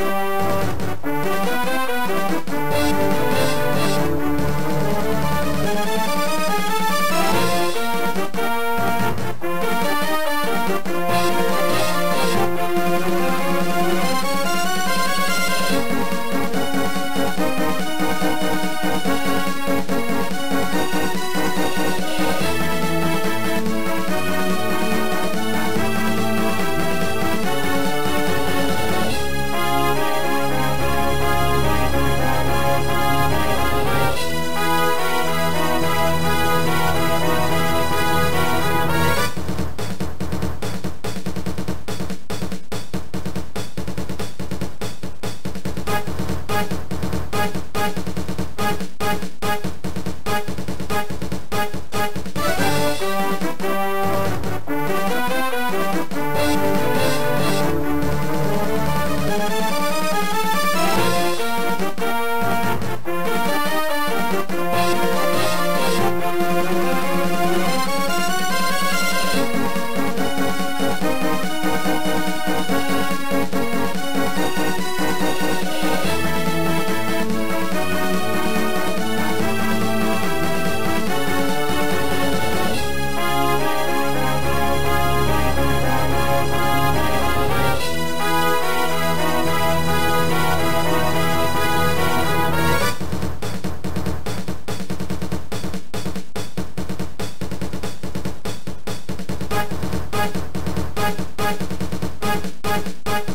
Música Bye.